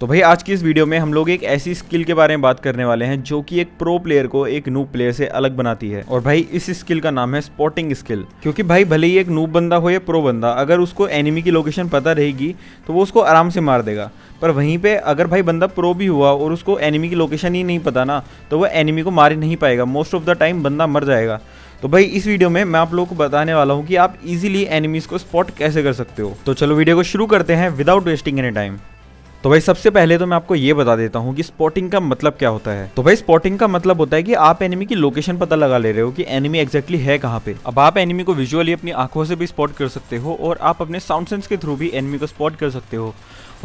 तो भाई, आज की इस वीडियो में हम लोग एक ऐसी स्किल के बारे में बात करने वाले हैं जो कि एक प्रो प्लेयर को एक नूब प्लेयर से अलग बनाती है। और भाई, इस स्किल का नाम है स्पॉटिंग स्किल क्योंकि भाई, भले ही एक नूब बंदा हो या प्रो बंदा, अगर उसको एनिमी की लोकेशन पता रहेगी तो वो उसको आराम से मार देगा। पर वहीं पे अगर भाई बंदा प्रो भी हुआ और उसको एनिमी की लोकेशन ही नहीं पता ना तो वह एनिमी को मार ही नहीं पाएगा। मोस्ट ऑफ़ द टाइम बंदा मर जाएगा। तो भाई, इस वीडियो में मैं आप लोगों को बताने वाला हूँ कि आप इजीली एनिमीज को स्पॉट कैसे कर सकते हो। तो चलो, वीडियो को शुरू करते हैं विदाउट वेस्टिंग एनी टाइम तो भाई सबसे पहले तो मैं आपको ये बता देता हूँ कि स्पॉटिंग का मतलब क्या होता है। तो भाई स्पॉटिंग का मतलब होता है कि आप एनिमी की लोकेशन पता लगा ले रहे हो कि एनिमी एक्जैक्टली है कहाँ पे। अब आप एनिमी को विजुअली अपनी आँखों से भी स्पॉट कर सकते हो और आप अपने साउंड सेंस के थ्रू भी एनिमी को स्पॉट कर सकते हो।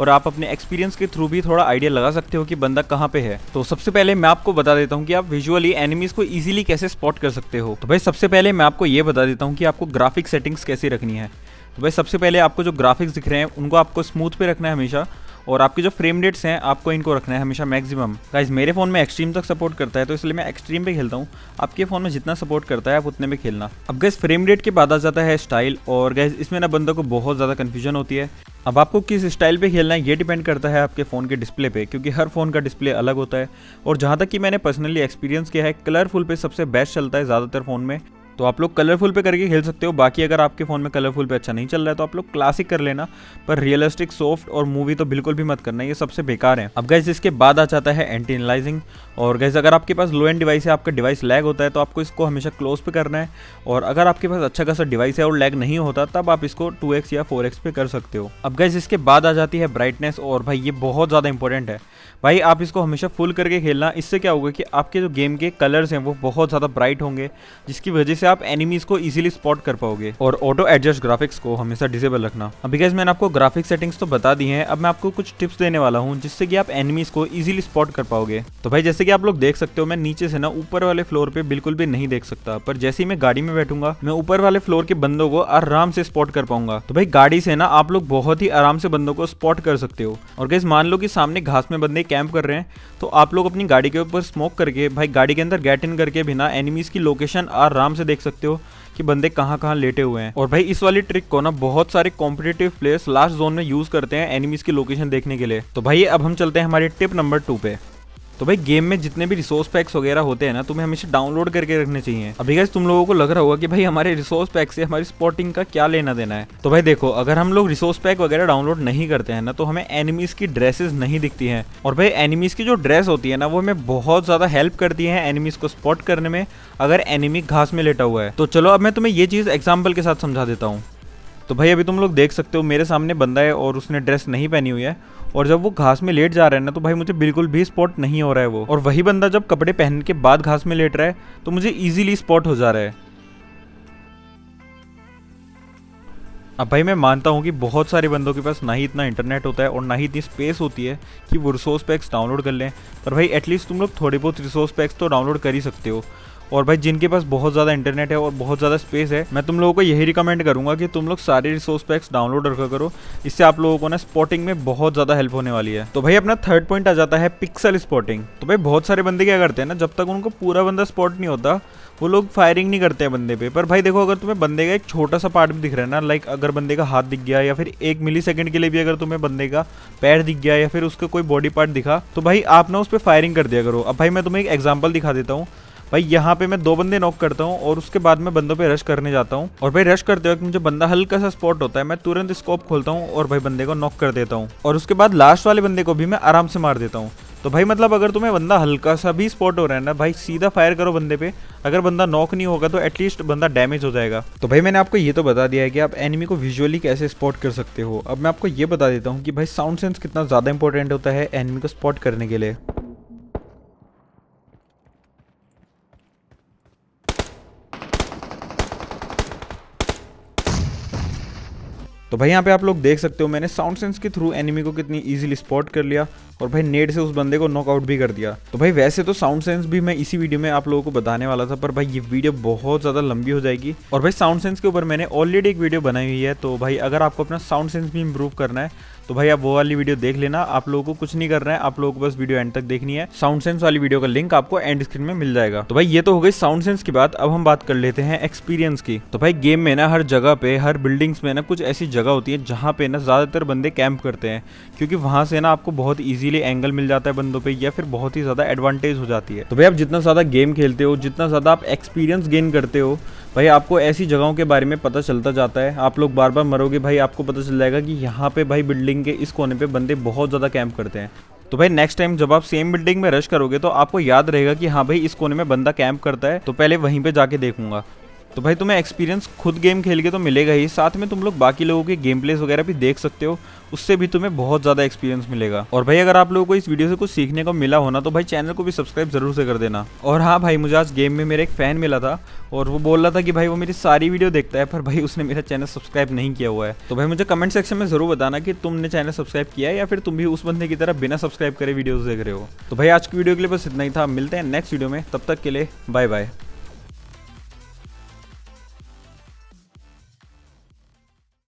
और आप अपने एक्सपीरियंस के थ्रू भी थोड़ा आइडिया लगा सकते हो कि बंदा कहाँ पे है। तो सबसे पहले मैं आपको बता देता हूँ कि आप विजुअली एनिमीज को इजीली कैसे स्पॉट कर सकते हो। तो भाई सबसे पहले मैं आपको ये बता देता हूँ कि आपको ग्राफिक सेटिंग्स कैसी रखनी है। तो भाई सबसे पहले आपको जो ग्राफिक्स दिख रहे हैं, उनको आपको स्मूथ पे रखना है हमेशा। और आपके जो फ्रेम रेट्स हैं, आपको इनको रखना है हमेशा मैक्सिमम गाइज़ मेरे फ़ोन में एक्सट्रीम तक सपोर्ट करता है तो इसलिए मैं एक्सट्रीम पे खेलता हूँ। आपके फ़ोन में जितना सपोर्ट करता है, आप उतने में खेलना। अब गैस फ्रेम रेट के बाद आ जाता है स्टाइल और गैस इसमें ना बंदों को बहुत ज़्यादा कन्फ्यूज़न होती है। अब आपको किस स्टाइल पे खेलना है, ये डिपेंड करता है आपके फ़ोन के डिस्प्ले पे, क्योंकि हर फ़ोन का डिस्प्ले अलग होता है। और जहाँ तक कि मैंने पर्सनली एक्सपीरियंस किया है कलरफुल पे सबसे बेस्ट चलता है ज़्यादातर फ़ोन में। तो आप लोग कलरफुल पे करके खेल सकते हो। बाकी अगर आपके फ़ोन में कलरफुल पे अच्छा नहीं चल रहा है तो आप लोग क्लासिक कर लेना। पर रियलिस्टिक सॉफ्ट और मूवी तो बिल्कुल भी मत करना, ये सबसे बेकार है। अब गैस इसके बाद आ जाता है एंटी एनालाइजिंग और गैस अगर आपके पास लो एंड डिवाइस है, आपका डिवाइस लैग होता है तो आपको इसको हमेशा क्लोज पे करना है। और अगर आपके पास अच्छा खासा डिवाइस है और लैग नहीं होता, तब आप इसको टू या फोर पे कर सकते हो। अब गैस इसके बाद आ जाती है ब्राइटनेस और भाई, ये बहुत ज़्यादा इंपॉर्टेंट है। भाई, आप इसको हमेशा फुल करके खेलना। इससे क्या होगा कि आपके जो गेम के कलर्स हैं, वो बहुत ज़्यादा ब्राइट होंगे, जिसकी वजह से आप एनिमीज़ को इजीली स्पॉट कर पाओगे। और ऑटो एडजस्ट ग्राफिक्स को हमेशा डिसेबल रखना। अभी गैस मैंने आपको ग्राफिक सेटिंग्स तो बता दी हैं। अब मैं आपको कुछ टिप्स देने वाला हूँ, जिससे कि आप एनिमीज को इजीली स्पॉट कर पाओगे। तो भाई, जैसे कि आप लोग देख सकते हो, मैं नीचे से ना ऊपर वाले फ्लोर पे बिल्कुल भी नहीं देख सकता। पर जैसे ही मैं गाड़ी में बैठूँगा, मैं ऊपर वाले फ्लोर के बंदों को आराम से स्पॉट कर पाऊँगा। तो भाई, गाड़ी से ना आप लोग बहुत ही आराम से बंदों को स्पॉट कर सकते हो। और गैस मान लो कि सामने घास में बंदे कैंप कर रहे हैं तो आप लोग अपनी गाड़ी के ऊपर स्मोक करके, भाई, गाड़ी के अंदर गेट इन करके बिना एनिमीज की लोकेशन आराम से देख सकते हो कि बंदे कहाँ कहाँ लेटे हुए हैं। और भाई, इस वाली ट्रिक को ना बहुत सारे कॉम्पिटेटिव प्लेयर्स लास्ट जोन में यूज़ करते हैं एनिमीज की लोकेशन देखने के लिए। तो भाई, अब हम चलते हैं हमारे टिप नंबर टू पे। तो भाई गेम में जितने भी रिसोर्स पैक्स वगैरह होते हैं ना, तुम्हें हमेशा डाउनलोड करके रखने चाहिए। अभी गाइस तुम लोगों को लग रहा होगा कि भाई, हमारे रिसोर्स पैक से हमारी स्पॉटिंग का क्या लेना देना है। तो भाई, देखो, अगर हम लोग रिसोर्स पैक वगैरह डाउनलोड नहीं करते हैं ना तो हमें एनिमीज की ड्रेसेस नहीं दिखती है। और भाई एनिमीज की जो ड्रेस होती है ना, वो हमें बहुत ज़्यादा हेल्प करती है एनिमीज को स्पॉट करने में, अगर एनिमी घास में लेटा हुआ है। तो चलो, अब मैं तुम्हें ये चीज़ एग्ज़ाम्पल के साथ समझा देता हूँ। तो भाई अभी तुम लोग देख सकते हो, मेरे सामने बंदा है और उसने ड्रेस नहीं पहनी हुई है। और जब वो घास में लेट जा रहा है ना तो भाई मुझे बिल्कुल भी स्पॉट नहीं हो रहा है वो। और वही बंदा जब कपड़े पहन के बाद घास में लेट रहा है तो मुझे ईजिली स्पॉट हो जा रहा है। अब भाई मैं मानता हूँ कि बहुत सारे बंदों के पास ना ही इतना इंटरनेट होता है और ना ही इतनी स्पेस होती है कि वो रिसोर्स पैक्स डाउनलोड कर लें। पर भाई एटलीस्ट तुम लोग थोड़े बहुत रिसोर्स पैक्स तो डाउनलोड कर ही सकते हो। और भाई जिनके पास बहुत ज़्यादा इंटरनेट है और बहुत ज़्यादा स्पेस है, मैं तुम लोगों को यही रिकमेंड करूँगा कि तुम लोग सारे रिसोर्स पैक्स डाउनलोड रखा करो। इससे आप लोगों को ना स्पॉटिंग में बहुत ज़्यादा हेल्प होने वाली है। तो भाई अपना थर्ड पॉइंट आ जाता है पिक्सल स्पॉटिंग तो भाई बहुत सारे बंदे क्या करते हैं ना, जब तक उनको पूरा बंदा स्पॉट नहीं होता, वो लोग फायरिंग नहीं करते हैं बंदे पे। पर भाई देखो, अगर तुम्हें बंदे का एक छोटा सा पार्ट भी दिख रहा है ना लाइक अगर बंदे का हाथ दिख गया या फिर एक मिली सेकंड के लिए भी अगर तुम्हें बंदे का पैर दिख गया या फिर उसका कोई बॉडी पार्ट दिखा तो भाई आप ना उस पर फायरिंग कर दिया करो। अब भाई मैं तुम्हें एक एग्ज़ाम्पल दिखा देता हूँ। भाई, यहाँ पे मैं दो बंदे नॉक करता हूँ और उसके बाद मैं बंदों पे रश करने जाता हूँ। और भाई रश करते वक्त मुझे बंदा हल्का सा स्पॉट होता है, मैं तुरंत स्कोप खोलता हूँ और भाई, बंदे को नॉक कर देता हूँ। और उसके बाद लास्ट वाले बंदे को भी मैं आराम से मार देता हूँ। तो भाई मतलब अगर तुम्हें बंदा हल्का सा भी स्पॉट हो रहा है ना, भाई, सीधा फायर करो बंदे पे। अगर बंदा नॉक नहीं होगा तो एटलीस्ट बंदा डैमेज हो जाएगा। तो भाई, मैंने आपको ये तो बता दिया है कि आप एनिमी को विजुअली कैसे स्पॉट कर सकते हो। अब मैं आपको ये बता देता हूँ कि भाई साउंड सेंस कितना ज़्यादा इंपॉर्टेंट होता है एनिमी को स्पॉट करने के लिए। तो भाई यहाँ पे आप लोग देख सकते हो, मैंने साउंड सेंस के थ्रू एनिमी को कितनी इजीली स्पॉट कर लिया और भाई नेट से उस बंदे को नॉकआउट भी कर दिया। तो भाई वैसे तो साउंड सेंस भी मैं इसी वीडियो में आप लोगों को बताने वाला था, पर भाई ये वीडियो बहुत ज़्यादा लंबी हो जाएगी और भाई साउंड सेंस के ऊपर मैंने ऑलरेडी एक वीडियो बनाई हुई है तो भाई अगर आपको अपना साउंड सेंस भी इम्प्रूव करना है तो भाई आप वो वाली वीडियो देख लेना। आप लोगों को कुछ नहीं करना है, आप लोगों को बस वीडियो एंड तक देखनी है। साउंड सेंस वाली वीडियो का लिंक आपको एंड स्क्रीन में मिल जाएगा। तो भाई ये तो हो गई साउंड सेंस की बात, अब हम बात कर लेते हैं एक्सपीरियंस की। तो भाई गेम में ना हर जगह पे, हर बिल्डिंग्स में ना कुछ ऐसी जगह होती है जहाँ पे ना ज़्यादातर बंदे कैंप करते हैं, क्योंकि वहाँ से ना आपको बहुत ईजिली एंगल मिल जाता है बंदों पे या फिर बहुत ही ज़्यादा एडवांटेज हो जाती है। तो भाई आप जितना ज़्यादा गेम खेलते हो, जितना ज़्यादा आप एक्सपीरियंस गेन करते हो, भाई आपको ऐसी जगहों के बारे में पता चलता जाता है। आप लोग बार बार मरोगे, भाई आपको पता चल जाएगा कि यहाँ पे भाई बिल्डिंग के इस कोने पे बंदे बहुत ज़्यादा कैंप करते हैं। तो भाई नेक्स्ट टाइम जब आप सेम बिल्डिंग में रश करोगे तो आपको याद रहेगा कि हाँ भाई इस कोने में बंदा कैंप करता है तो पहले वहीं पे जाके देखूँगा। तो भाई तुम्हें एक्सपीरियंस खुद गेम खेल के तो मिलेगा ही। साथ में तुम लोग बाकी लोगों के गेम प्लेस वगैरह भी देख सकते हो। उससे भी तुम्हें बहुत ज़्यादा एक्सपीरियंस मिलेगा। और भाई अगर आप लोगों को इस वीडियो से कुछ सीखने को मिला होना तो भाई चैनल को भी सब्सक्राइब ज़रूर से कर देना। और हाँ भाई, मुझे आज गेम में मेरा एक फ़ैन मिला था, और वो बोल रहा था कि भाई वो मेरी सारी वीडियो देखता है, पर भाई उसने मेरा चैनल सब्सक्राइब नहीं किया हुआ है। तो भाई मुझे कमेंट सेक्शन में ज़रूर बताना कि तुमने चैनल सब्सक्राइब किया है या फिर तुम भी उस बंदे की तरह बिना सब्सक्राइब करे वीडियोस देख रहे हो। तो भाई आज की वीडियो के लिए बस इतना ही था। मिलते हैं नेक्स्ट वीडियो में। तब तक के लिए बाय बाय